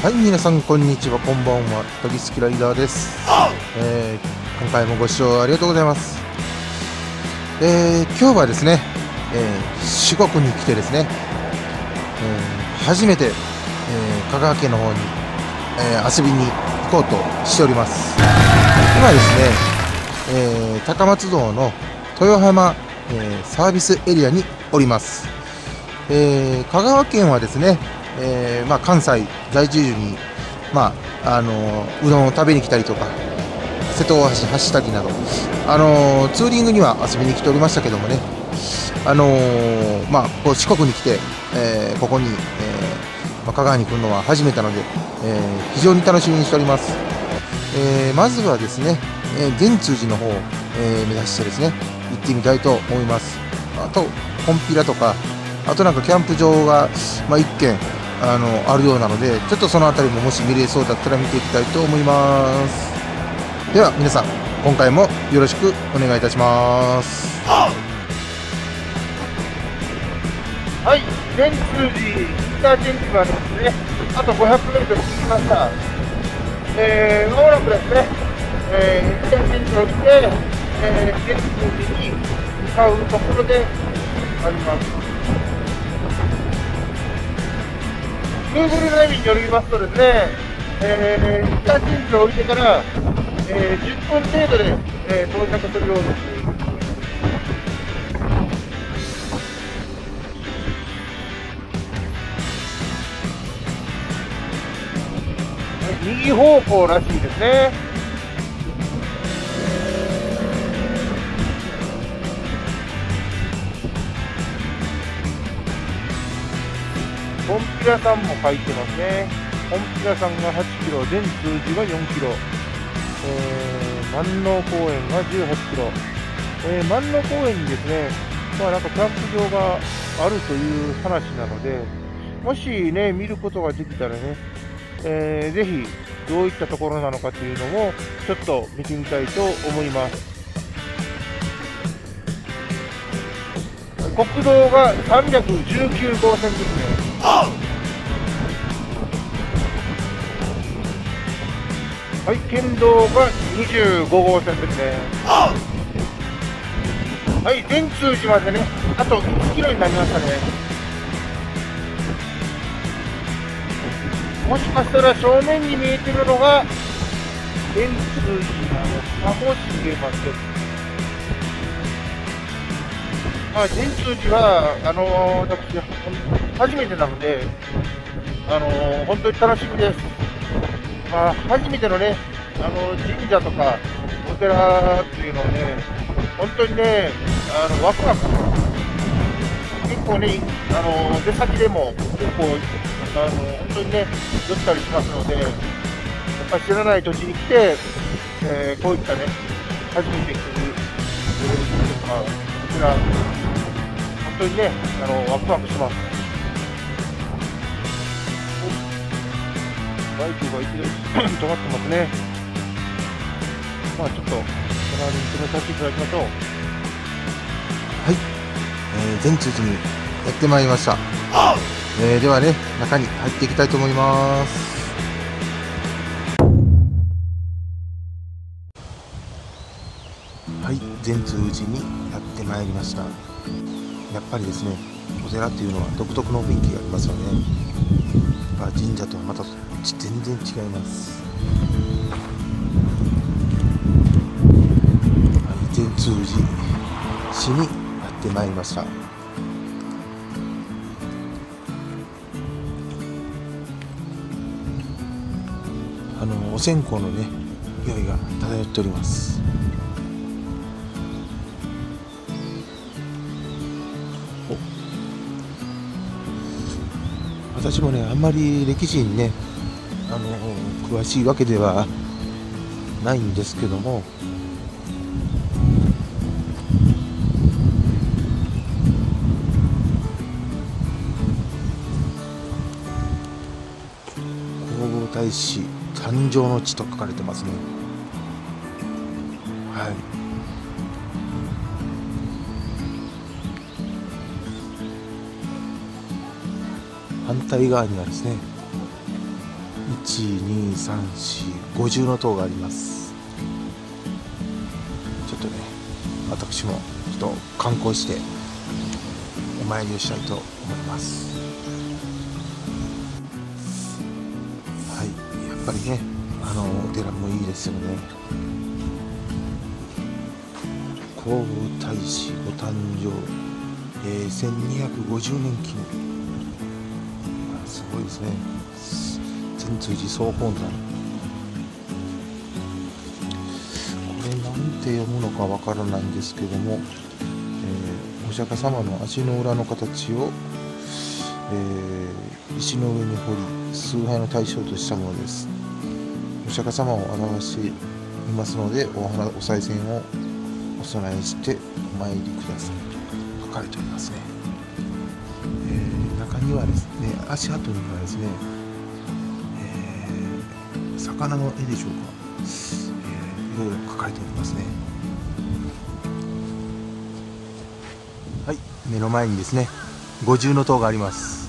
はい皆さんこんにちはこんばんは。研ぎすきライダーです、えー今回もご視聴ありがとうございます。えー今日はですね、えー四国に来てですね、えー初めて、えー香川県の方に、えー遊びに行こうとしております。今ですね、えー高松道の豊浜、えーサービスエリアにおります。えー香川県はですね、えーまあ、関西在住に、まああのうどんを食べに来たりとか瀬戸大橋走ったりなど、あのツーリングには遊びに来ておりましたけどもね、あのまあ、こう四国に来て、えーここに、えーまあ、香川に来るのは初めてなので、えー非常に楽しみにしております、えーまずはですね、えー善通寺の方を、えー目指してですね行ってみたいと思います。あとコンピラとかあとなんかキャンプ場が、まあ、1軒あのあるようなのでちょっとその辺りももし見れそうだったら見ていきたいと思いますでは皆さん今回もよろしくお願いいたしますはい、善通寺インターチェンジまでですね、あと500メートル過ぎました。えー、まもなくですね、えー、インターチェンジをして、えー、善通寺に向かうところであります。Google ナビによりますとですね、えー、インターチェンジを降りてから、えー、10分程度で、えー、到着するようです。右方向らしいですね。コンピラさんも書いてますね。コンピラさんが8キロ、全通寺が4キロ、えー、万能公園が18キロ、えー、万能公園にですね、まあなんかキャンプ場があるという話なので、もしね、見ることができたらね、えーぜひどういったところなのかというのもちょっと見てみたいと思います。国道が319号線ですね。はい県道が25号線ですねはい善通寺までねあと1キロになりましたねもしかしたら正面に見えてるのが、電通寺なのかもしれません。まあ、電通寺は、あのー私、初めてなので、あのー本当に楽しみです。まあ、初めてのね、あの神社とかお寺っていうのをね、本当にね、あのワクワク。結構ね、あの出先でも結構、あの本当にね、酔ったりしますので、やっぱり知らない土地に来て、えーこういったね、初めて来る、えーとか、こちら、本当にね、あのワクワクします。バイクがいきなり止まってますね。まあちょっと、この辺に止めさせていただきましょう。はい、えー、善通寺にやってまいりました、えーではね中に入っていきたいと思います。はい善通寺にやってまいりました。やっぱりですねお寺っていうのは独特の雰囲気がありますよね。ぱ神社とはまた全然違います。善通寺市にやってまいりました。あのお線香のね匂いが漂っております。私もねあんまり歴史にねあの詳しいわけではないんですけども。弘法大師誕生の地と書かれてますね。はい。反対側にはですね12345の塔があります。ちょっとね私もちょっと観光してお参りをしたいと思います。はいやっぱりねあのお寺もいいですよね。皇后大使ご誕生、えー、1250年記念。ごいですね。善通寺総本山。これなんて読むのかわからないんですけども、えー、お釈迦様の足の裏の形を、えー、石の上に彫り崇拝の対象としたものです。お釈迦様を表していますのでお花お賽銭をお供えしてお参りください。と書かれておりますね。にはですね足跡にはですね、えー、魚の絵でしょうか、えー、いろいろ描かれておりますね。はい目の前にですね五重塔があります、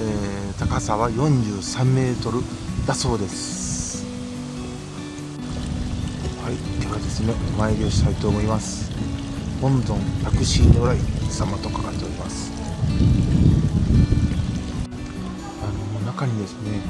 えー、高さは43メートルだそうです。はいではですねお参りをしたいと思います。本尊薬師如来様と書かれております。中にですね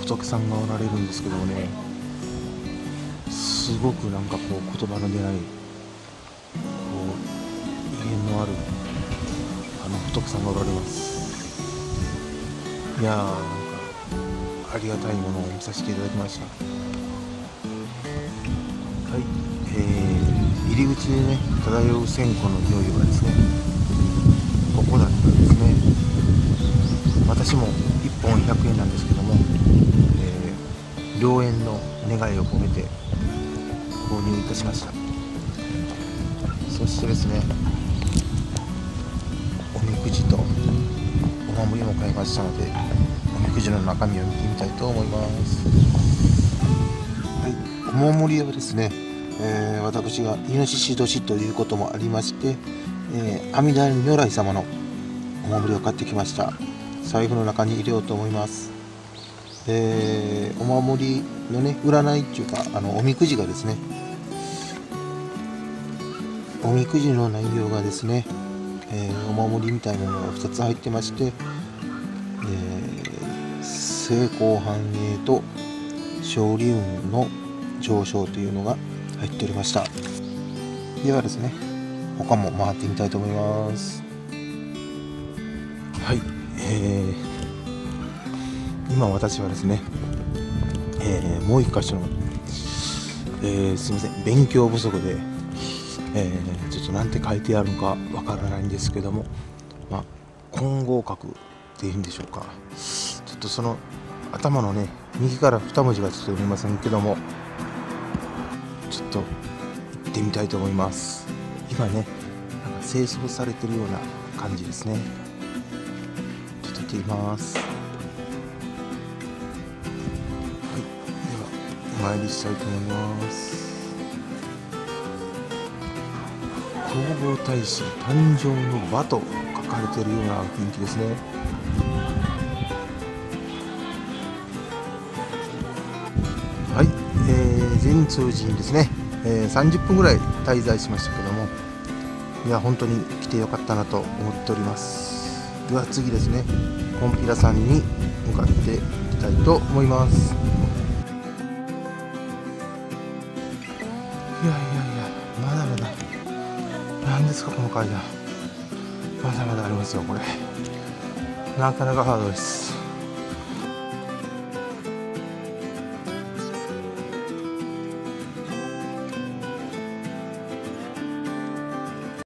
仏さんがおられるんですけどもねすごくなんかこう言葉の出ないこう威厳のあるあの仏さんがおられます。いやーなんかありがたいものを見させていただきました。はいえー、入り口でね漂う線香の匂いはですねここだったんですね。私も本100円なんですけども、えー、良縁の願いを込めて購入いたしました。そしてですねおみくじとお守りも買いましたのでおみくじの中身を見てみたいと思います。はいお守りはですね、えー、私がイノシシ年ということもありまして、えー、阿弥陀如来様のお守りを買ってきました。財布の中に入れようと思います。でお守りのね占いっていうかあのおみくじがですね。おみくじの内容がですね、えー、お守りみたいなのが2つ入ってまして、えー、成功繁栄と勝利運の上昇というのが入っておりました。ではですね他も回ってみたいと思います。はい。えー、今私はですね、えー、もう一箇所の、えー、すみません勉強不足で、え、ちょっとなんて書いてあるのかわからないんですけども、まあ、混合角っていうんでしょうか。ちょっとその頭のね右から2文字がちょっと読めませんけどもちょっと行ってみたいと思います。今ねなんか清掃されてるような感じですね。ています。はい。ではお参りしたいと思います。弘法大師誕生の場と書かれているような雰囲気ですね。はい、えー、善通寺にですね、えー、30分ぐらい滞在しましたけどもいや本当に来てよかったなと思っております。では次ですねコンピラさんに向かっていきたいと思います。いやいやいやまだまだ。何ですかこの階段。まだまだありますよこれ。なかなかハードです。